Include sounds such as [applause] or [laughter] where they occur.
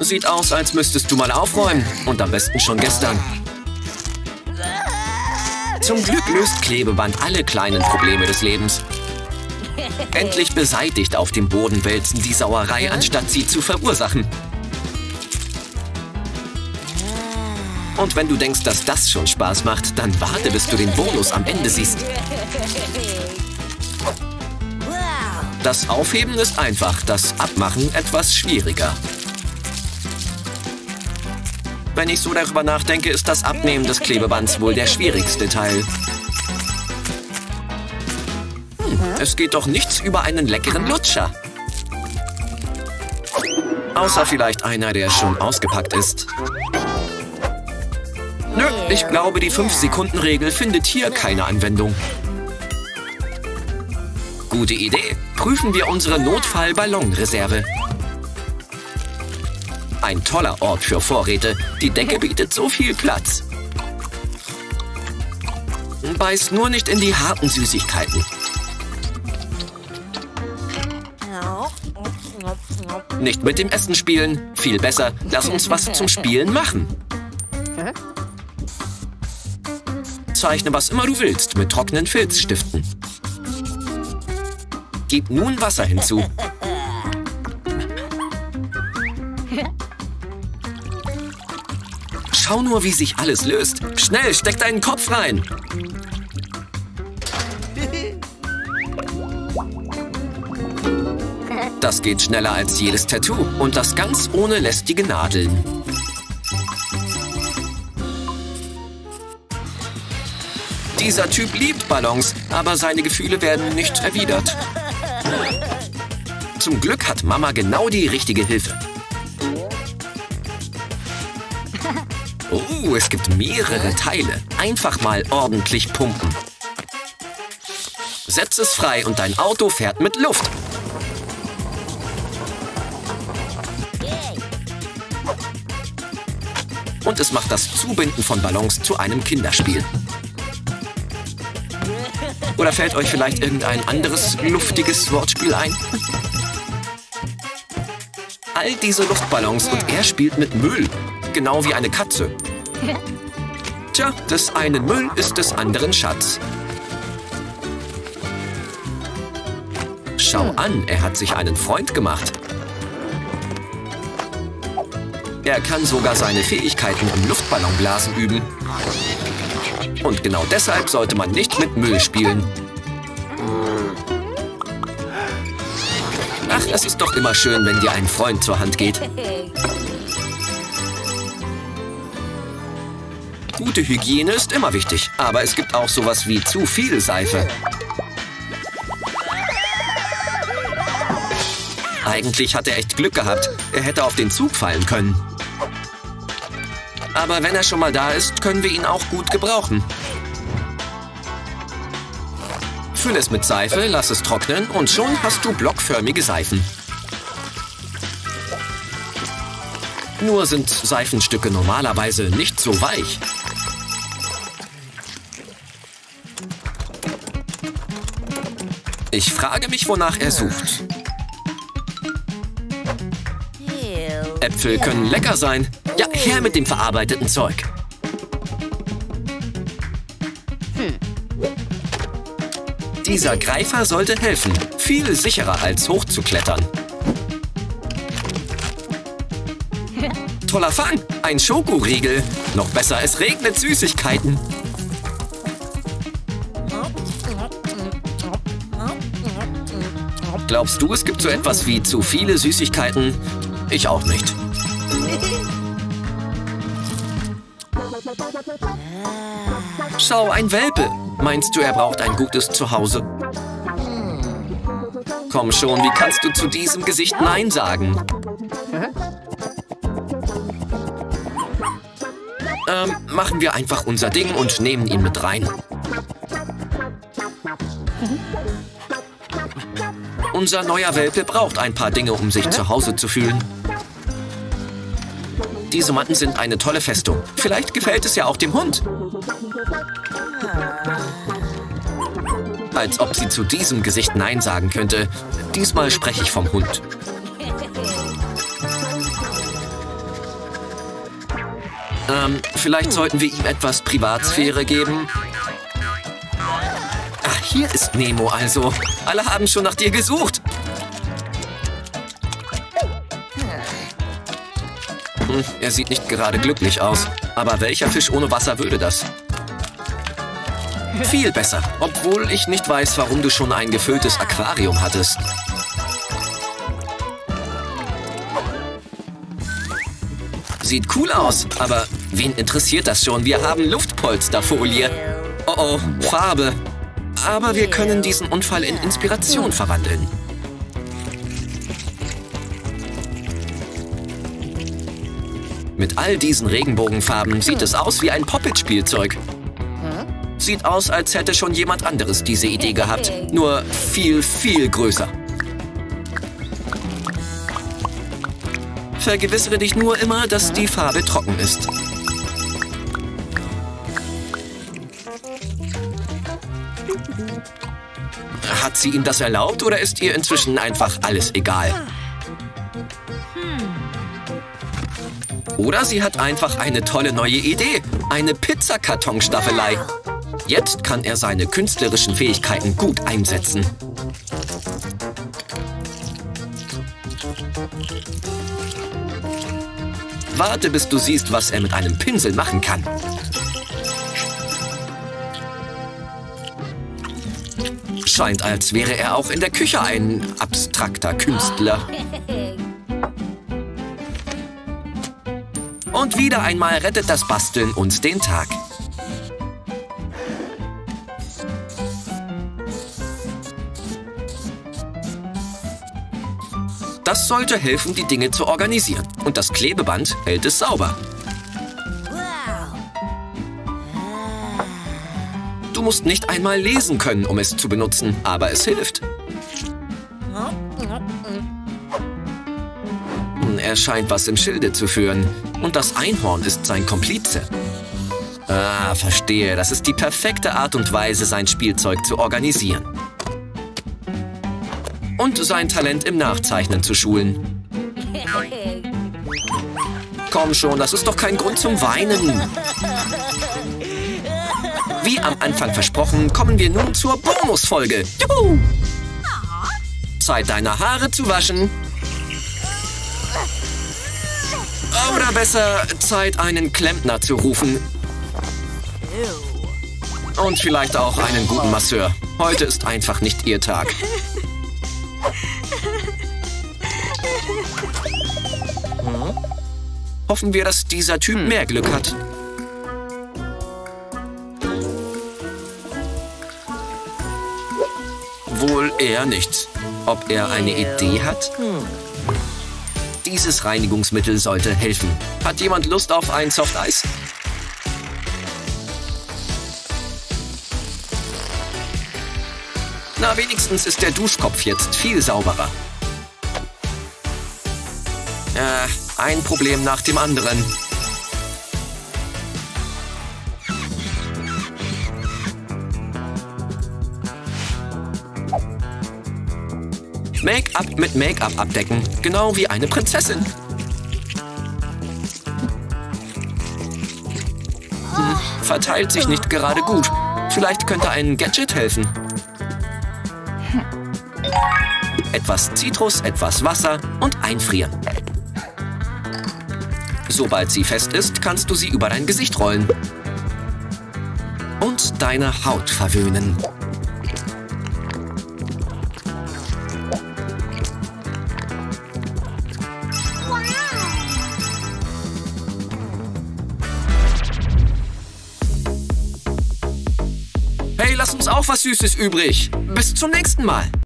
Sieht aus, als müsstest du mal aufräumen. Und am besten schon gestern. Zum Glück löst Klebeband alle kleinen Probleme des Lebens. Endlich beseitigt auf dem Boden wälzen die Sauerei, anstatt sie zu verursachen. Und wenn du denkst, dass das schon Spaß macht, dann warte, bis du den Bonus am Ende siehst. Das Aufheben ist einfach, das Abmachen etwas schwieriger. Wenn ich so darüber nachdenke, ist das Abnehmen des Klebebands wohl der schwierigste Teil. Hm, es geht doch nichts über einen leckeren Lutscher. Außer vielleicht einer, der schon ausgepackt ist. Nö, ich glaube, die 5-Sekunden-Regel findet hier keine Anwendung. Gute Idee. Prüfen wir unsere Notfall-Ballonreserve. Ein toller Ort für Vorräte. Die Decke bietet so viel Platz. Beiß nur nicht in die harten Süßigkeiten. Nicht mit dem Essen spielen. Viel besser, lass uns was zum Spielen machen. Zeichne was immer du willst mit trockenen Filzstiften. Gib nun Wasser hinzu. [laughs] Schau nur, wie sich alles löst. Schnell, steck deinen Kopf rein. Das geht schneller als jedes Tattoo und das ganz ohne lästige Nadeln. Dieser Typ liebt Ballons, aber seine Gefühle werden nicht erwidert. Zum Glück hat Mama genau die richtige Hilfe. Oh, es gibt mehrere Teile. Einfach mal ordentlich pumpen. Setz es frei und dein Auto fährt mit Luft. Und es macht das Zubinden von Ballons zu einem Kinderspiel. Oder fällt euch vielleicht irgendein anderes luftiges Wortspiel ein? All diese Luftballons und er spielt mit Müll. Genau wie eine Katze. Tja, des einen Müll ist des anderen Schatz. Schau an, er hat sich einen Freund gemacht. Er kann sogar seine Fähigkeiten im Luftballonblasen üben. Und genau deshalb sollte man nicht mit Müll spielen. Ach, es ist doch immer schön, wenn dir ein Freund zur Hand geht. [laughs] Gute Hygiene ist immer wichtig, aber es gibt auch sowas wie zu viel Seife. Eigentlich hat er echt Glück gehabt. Er hätte auf den Zug fallen können. Aber wenn er schon mal da ist, können wir ihn auch gut gebrauchen. Füll es mit Seife, lass es trocknen und schon hast du blockförmige Seifen. Nur sind Seifenstücke normalerweise nicht so weich. Ich frage mich, wonach er sucht. Äpfel können lecker sein. Ja, her mit dem verarbeiteten Zeug. Dieser Greifer sollte helfen. Viel sicherer als hochzuklettern. Toller Fang! Ein Schokoriegel. Noch besser, es regnet Süßigkeiten. Glaubst du, es gibt so etwas wie zu viele Süßigkeiten? Ich auch nicht. Schau, ein Welpe. Meinst du, er braucht ein gutes Zuhause? Komm schon, wie kannst du zu diesem Gesicht Nein sagen? Ähm, machen wir einfach unser Ding und nehmen ihn mit rein. Unser neuer Welpe braucht ein paar Dinge, um sich zu Hause zu fühlen. Diese Matten sind eine tolle Festung. Vielleicht gefällt es ja auch dem Hund. Als ob sie zu diesem Gesicht Nein sagen könnte. Diesmal spreche ich vom Hund. Ähm, vielleicht sollten wir ihm etwas Privatsphäre geben. Ach, hier ist Nemo also. Alle haben schon nach dir gesucht. Hm, er sieht nicht gerade glücklich aus. Aber welcher Fisch ohne Wasser würde das? Viel besser, obwohl ich nicht weiß, warum du schon ein gefülltes Aquarium hattest. Sieht cool aus, aber wen interessiert das schon? Wir haben Luftpolsterfolie. Oh oh, Farbe. Aber wir können diesen Unfall in Inspiration verwandeln. Mit all diesen Regenbogenfarben sieht es aus wie ein Poppet-Spielzeug. Sieht aus, als hätte schon jemand anderes diese Idee gehabt. Nur viel, viel größer. Vergewissere dich nur immer, dass die Farbe trocken ist. Hat sie ihm das erlaubt oder ist ihr inzwischen einfach alles egal? Oder sie hat einfach eine tolle neue Idee. Eine Pizzakartonstaffelei. Jetzt kann er seine künstlerischen Fähigkeiten gut einsetzen. Warte, bis du siehst, was er mit einem Pinsel machen kann. Scheint, als wäre er auch in der Küche ein abstrakter Künstler. Und wieder einmal rettet das Basteln uns den Tag. Das sollte helfen, die Dinge zu organisieren. Und das Klebeband hält es sauber. Du musst nicht einmal lesen können, um es zu benutzen, aber es hilft. Er scheint was im Schilde zu führen. Und das Einhorn ist sein Komplize. Ah, verstehe. Das ist die perfekte Art und Weise, sein Spielzeug zu organisieren und sein Talent im Nachzeichnen zu schulen. Komm schon, das ist doch kein Grund zum Weinen. Wie am Anfang versprochen, kommen wir nun zur Bonusfolge. Juhu! Zeit, deine Haare zu waschen. Oder besser, Zeit, einen Klempner zu rufen. Und vielleicht auch einen guten Masseur. Heute ist einfach nicht ihr Tag. Hoffen wir, dass dieser Typ hm. mehr Glück hat. Wohl eher nicht. Ob er eine Idee hat? Dieses Reinigungsmittel sollte helfen. Hat jemand Lust auf ein Softeis? Na, wenigstens ist der Duschkopf jetzt viel sauberer. Äh, ein Problem nach dem anderen. Make-up mit Make-up abdecken, genau wie eine Prinzessin. Hm, verteilt sich nicht gerade gut. Vielleicht könnte ein Gadget helfen. Etwas Zitrus, etwas Wasser und einfrieren. Sobald sie fest ist, kannst du sie über dein Gesicht rollen. Und deine Haut verwöhnen. Auch was Süßes übrig. Bis zum nächsten Mal.